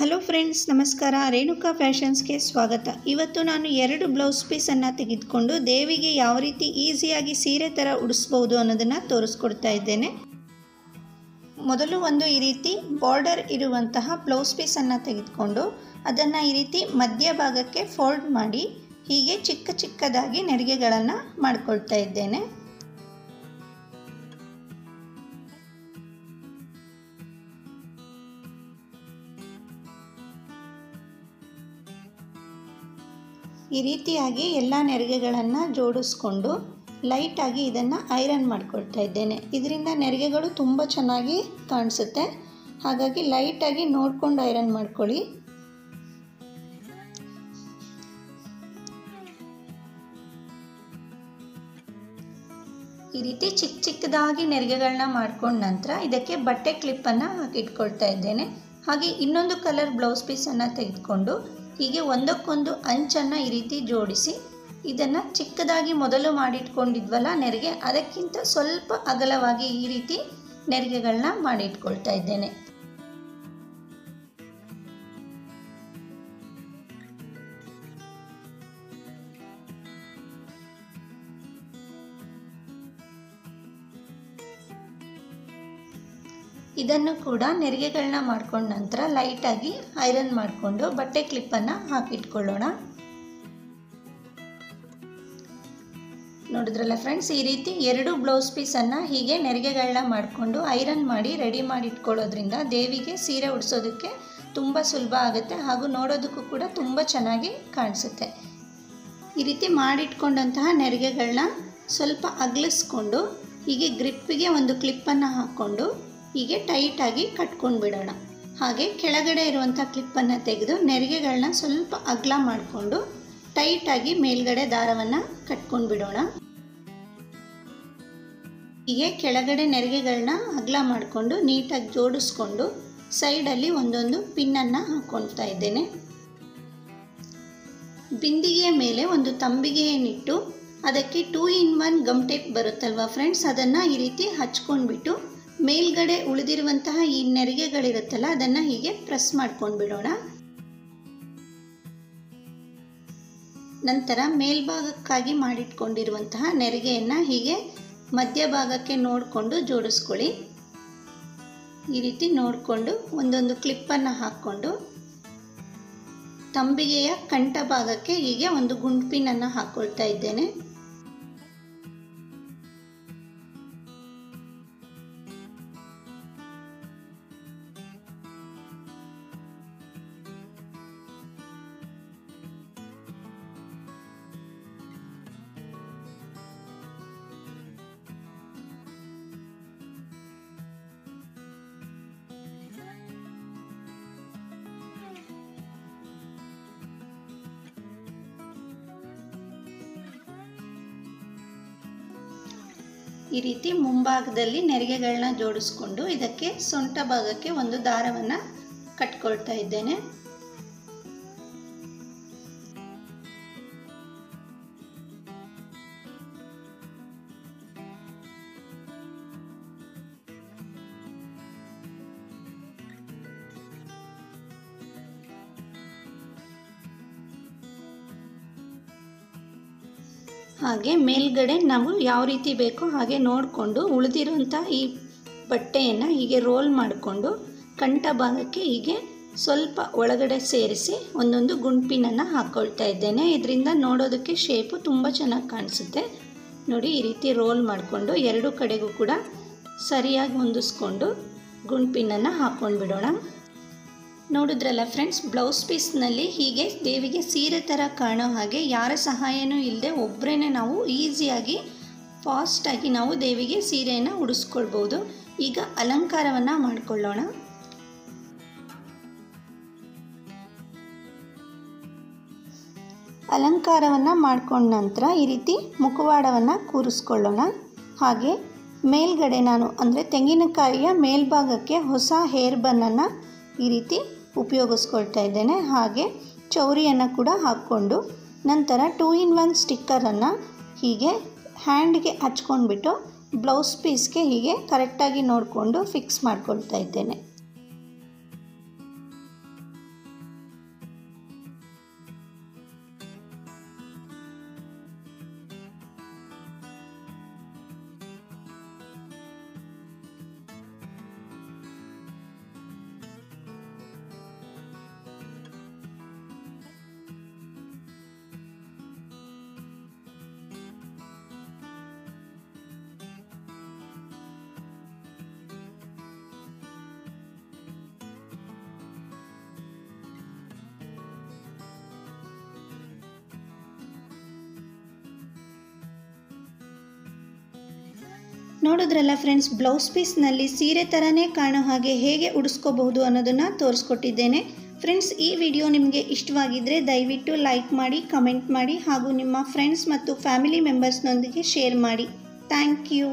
Hello friends, ನಮಸ್ಕಾರ. ರೇಣುಕಾ ಫ್ಯಾಷನ್ಸ್ಗೆ ಸ್ವಾಗತ. ಇವತ್ತು ನಾನು ಎರಡು ಬ್ಲೌಸ್ ಪೀಸನ್ನು ತೆಗೆದುಕೊಂಡು ದೇವಿಗೆ ಯಾವ ರೀತಿ ಈಸಿಯಾಗಿ ಸೀರೆ ಥರ ಉಡಿಸ್ಬೋದು ಅನ್ನೋದನ್ನು ತೋರಿಸ್ಕೊಡ್ತಾ ಇದ್ದೇನೆ. ಮೊದಲು ಒಂದು ಈ ರೀತಿ ಬಾರ್ಡರ್ ಇರುವಂತಹ ಬ್ಲೌಸ್ ಪೀಸನ್ನು ತೆಗೆದುಕೊಂಡು ಅದನ್ನು ಈ ರೀತಿ ಮಧ್ಯಭಾಗಕ್ಕೆ ಫೋಲ್ಡ್ ಮಾಡಿ ಹೀಗೆ ಚಿಕ್ಕ ಚಿಕ್ಕದಾಗಿ ನೆರಿಗೆಗಳನ್ನು ಮಾಡ್ಕೊಳ್ತಾ ಇದ್ದೇನೆ. ಈ ರೀತಿಯಾಗಿ ಎಲ್ಲ ನೆರಿಗೆಗಳನ್ನು ಜೋಡಿಸ್ಕೊಂಡು ಲೈಟಾಗಿ ಇದನ್ನು ಐರನ್ ಮಾಡಿಕೊಳ್ತಾ ಇದ್ದೇನೆ. ಇದರಿಂದ ನೆರಿಗೆಗಳು ತುಂಬ ಚೆನ್ನಾಗಿ ಕಾಣಿಸುತ್ತೆ. ಹಾಗಾಗಿ ಲೈಟಾಗಿ ನೋಡಿಕೊಂಡು ಐರನ್ ಮಾಡ್ಕೊಳ್ಳಿ. ಈ ರೀತಿ ಚಿಕ್ಕ ಚಿಕ್ಕದಾಗಿ ನೆರಿಗೆಗಳನ್ನ ಮಾಡ್ಕೊಂಡ ನಂತರ ಇದಕ್ಕೆ ಬಟ್ಟೆ ಕ್ಲಿಪ್ಪನ್ನು ಹಾಕಿಟ್ಕೊಳ್ತಾ ಇದ್ದೇನೆ. ಹಾಗೆ ಇನ್ನೊಂದು ಕಲರ್ ಬ್ಲೌಸ್ ಪೀಸನ್ನು ತೆಗೆದುಕೊಂಡು ಹೀಗೆ ಒಂದಕ್ಕೊಂದು ಅಂಚನ್ನು ಈ ರೀತಿ ಜೋಡಿಸಿ ಇದನ್ನು ಚಿಕ್ಕದಾಗಿ ಮೊದಲು ಮಾಡಿಟ್ಕೊಂಡಿದ್ವಲ್ಲ ನೆರಿಗೆ, ಅದಕ್ಕಿಂತ ಸ್ವಲ್ಪ ಅಗಲವಾಗಿ ಈ ರೀತಿ ನೆರಿಗೆಗಳನ್ನ ಮಾಡಿಟ್ಕೊಳ್ತಾ ಇದ್ದೇನೆ. ಇದನ್ನು ಕೂಡ ನೆರಿಗೆಗಳನ್ನ ಮಾಡ್ಕೊಂಡ ನಂತರ ಲೈಟಾಗಿ ಐರನ್ ಮಾಡಿಕೊಂಡು ಬಟ್ಟೆ ಕ್ಲಿಪ್ಪನ್ನು ಹಾಕಿಟ್ಕೊಳ್ಳೋಣ. ನೋಡಿದ್ರಲ್ಲ ಫ್ರೆಂಡ್ಸ್, ಈ ರೀತಿ ಎರಡು ಬ್ಲೌಸ್ ಪೀಸನ್ನು ಹೀಗೆ ನೆರಿಗೆಗಳನ್ನ ಮಾಡಿಕೊಂಡು ಐರನ್ ಮಾಡಿ ರೆಡಿ ಮಾಡಿ ಇಟ್ಕೊಳ್ಳೋದ್ರಿಂದ ದೇವಿಗೆ ಸೀರೆ ಉಡಿಸೋದಕ್ಕೆ ತುಂಬ ಸುಲಭ ಆಗುತ್ತೆ ಹಾಗೂ ನೋಡೋದಕ್ಕೂ ಕೂಡ ತುಂಬ ಚೆನ್ನಾಗಿ ಕಾಣಿಸುತ್ತೆ. ಈ ರೀತಿ ಮಾಡಿಟ್ಕೊಂಡಂತಹ ನೆರಿಗೆಗಳನ್ನ ಸ್ವಲ್ಪ ಅಗಲಿಸ್ಕೊಂಡು ಹೀಗೆ ಗ್ರಿಪ್ಪಿಗೆ ಒಂದು ಕ್ಲಿಪ್ಪನ್ನು ಹಾಕ್ಕೊಂಡು ಹೀಗೆ ಟೈಟಾಗಿ ಕಟ್ಕೊಂಡು ಬಿಡೋಣ. ಹಾಗೆ ಕೆಳಗಡೆ ಇರುವಂಥ ಕ್ಲಿಪ್ಪನ್ನು ತೆಗೆದು ನೆರಿಗೆಗಳನ್ನ ಸ್ವಲ್ಪ ಅಗಲ ಮಾಡಿಕೊಂಡು ಟೈಟಾಗಿ ಮೇಲ್ಗಡೆ ದಾರವನ್ನು ಕಟ್ಕೊಂಡು ಬಿಡೋಣ. ಹೀಗೆ ಕೆಳಗಡೆ ನೆರಿಗೆಗಳನ್ನ ಅಗಲ ಮಾಡಿಕೊಂಡು ನೀಟಾಗಿ ಜೋಡಿಸ್ಕೊಂಡು ಸೈಡಲ್ಲಿ ಒಂದೊಂದು ಪಿನ್ನನ್ನು ಹಾಕ್ಕೊಳ್ತಾ ಇದ್ದೇನೆ. ಬಿಂದಿಗೆಯ ಮೇಲೆ ಒಂದು ತಂಬಿಗೆಯನ್ನಿಟ್ಟು ಅದಕ್ಕೆ two in one gum tape ಬರುತ್ತಲ್ವ friends ಅದನ್ನು ಈ ರೀತಿ ಹಚ್ಕೊಂಡ್ಬಿಟ್ಟು ಮೇಲ್ಗಡೆ ಉಳಿದಿರುವಂತಹ ಈ ನೆರಿಗೆಗಳಿರುತ್ತಲ್ಲ, ಅದನ್ನು ಹೀಗೆ ಪ್ರೆಸ್ ಮಾಡ್ಕೊಂಡು ಬಿಡೋಣ. ನಂತರ ಮೇಲ್ಭಾಗಕ್ಕಾಗಿ ಮಾಡಿಟ್ಕೊಂಡಿರುವಂತಹ ನೆರಿಗೆಯನ್ನು ಹೀಗೆ ಮಧ್ಯಭಾಗಕ್ಕೆ ನೋಡಿಕೊಂಡು ಜೋಡಿಸ್ಕೊಳ್ಳಿ. ಈ ರೀತಿ ನೋಡಿಕೊಂಡು ಒಂದೊಂದು ಕ್ಲಿಪ್ಪನ್ನು ಹಾಕ್ಕೊಂಡು, ತಂಬಿಗೆಯ ಕಂಠ ಭಾಗಕ್ಕೆ ಹೀಗೆ ಒಂದು ಗುಂಡ್ಪಿನನ್ನು ಹಾಕ್ಕೊಳ್ತಾ ಇದ್ದೇನೆ. ಈ ರೀತಿ ಮುಂಭಾಗದಲ್ಲಿ ನೆರಿಗೆಗಳನ್ನ ಜೋಡಿಸ್ಕೊಂಡು ಇದಕ್ಕೆ ಸೊಂಟ ಭಾಗಕ್ಕೆ ಒಂದು ದಾರವನ್ನು ಕಟ್ಕೊಳ್ತಾ ಇದ್ದೇನೆ. ಹಾಗೆ ಮೇಲ್ಗಡೆ ನಾವು ಯಾವ ರೀತಿ ಬೇಕೋ ಹಾಗೆ ನೋಡಿಕೊಂಡು ಉಳಿದಿರುವಂಥ ಈ ಬಟ್ಟೆಯನ್ನು ಹೀಗೆ ರೋಲ್ ಮಾಡಿಕೊಂಡು ಕಂಠ ಭಾಗಕ್ಕೆ ಹೀಗೆ ಸ್ವಲ್ಪ ಒಳಗಡೆ ಸೇರಿಸಿ ಒಂದೊಂದು ಗುಂಪಿನನ್ನು ಹಾಕ್ಕೊಳ್ತಾ ಇದ್ದೇನೆ. ಇದರಿಂದ ನೋಡೋದಕ್ಕೆ ಶೇಪು ತುಂಬ ಚೆನ್ನಾಗಿ ಕಾಣಿಸುತ್ತೆ. ನೋಡಿ, ಈ ರೀತಿ ರೋಲ್ ಮಾಡಿಕೊಂಡು ಎರಡು ಕಡೆಗೂ ಕೂಡ ಸರಿಯಾಗಿ ಹೊಂದಿಸ್ಕೊಂಡು ಗುಂಪಿನನ್ನು ಹಾಕ್ಕೊಂಡು ಬಿಡೋಣ ನೋಡಿದ್ರಲ್ಲ ಫ್ರೆಂಡ್ಸ್ ಬ್ಲೌಸ್ ಪೀಸ್ನಲ್ಲಿ ಹೀಗೆ ದೇವಿಗೆ ಸೀರೆ ಥರ ಕಾಣೋ ಹಾಗೆ ಯಾರ ಸಹಾಯನೂ ಇಲ್ಲದೆ ಒಬ್ಬರೇ ನಾವು ಈಸಿಯಾಗಿ ಫಾಸ್ಟಾಗಿ ನಾವು ದೇವಿಗೆ ಸೀರೆಯನ್ನು ಉಡಿಸ್ಕೊಳ್ಬೋದು. ಈಗ ಅಲಂಕಾರವನ್ನು ಮಾಡಿಕೊಳ್ಳೋಣ. ಅಲಂಕಾರವನ್ನು ಮಾಡಿಕೊಂಡ ನಂತರ ಈ ರೀತಿ ಮುಖವಾಡವನ್ನು ಕೂರಿಸ್ಕೊಳ್ಳೋಣ. ಹಾಗೆ ಮೇಲ್ಗಡೆ ನಾನು, ಅಂದರೆ ತೆಂಗಿನಕಾಯಿಯ ಮೇಲ್ಭಾಗಕ್ಕೆ ಹೊಸ ಹೇರ್ ಬನ್ನನ್ನು ಈ ರೀತಿ ಉಪಯೋಗಿಸ್ಕೊಳ್ತಾ ಇದ್ದೇನೆ. ಹಾಗೆ ಚೌರಿಯನ್ನು ಕೂಡ ಹಾಕ್ಕೊಂಡು ನಂತರ ಟೂ ಇನ್ ಒನ್ ಸ್ಟಿಕ್ಕರನ್ನು ಹೀಗೆ ಹ್ಯಾಂಡ್ಗೆ ಹಚ್ಕೊಂಡ್ಬಿಟ್ಟು ಬ್ಲೌಸ್ ಪೀಸ್ಗೆ ಹೀಗೆ ಕರೆಕ್ಟಾಗಿ ನೋಡಿಕೊಂಡು ಫಿಕ್ಸ್ ಮಾಡ್ಕೊಳ್ತಾ ಇದ್ದೇನೆ. ನೋಡಿದ್ರಲ್ಲ ಫ್ರೆಂಡ್ಸ್ ಬ್ಲೌಸ್ ಪೀಸ್ನಲ್ಲಿ ಸೀರೆ ಥರನೇ ಕಾಣೋ ಹಾಗೆ ಹೇಗೆ ಉಡಿಸ್ಕೋಬಹುದು ಅನ್ನೋದನ್ನು ತೋರಿಸ್ಕೊಟ್ಟಿದ್ದೇನೆ. ಫ್ರೆಂಡ್ಸ್ ಈ ವಿಡಿಯೋ ನಿಮಗೆ ಇಷ್ಟವಾಗಿದ್ದರೆ ದಯವಿಟ್ಟು ಲೈಕ್ ಮಾಡಿ ಕಮೆಂಟ್ ಮಾಡಿ ಹಾಗೂ ನಿಮ್ಮ ಫ್ರೆಂಡ್ಸ್ ಮತ್ತು ಫ್ಯಾಮಿಲಿ ಮೆಂಬರ್ಸ್ನೊಂದಿಗೆ ಶೇರ್ ಮಾಡಿ. Thank you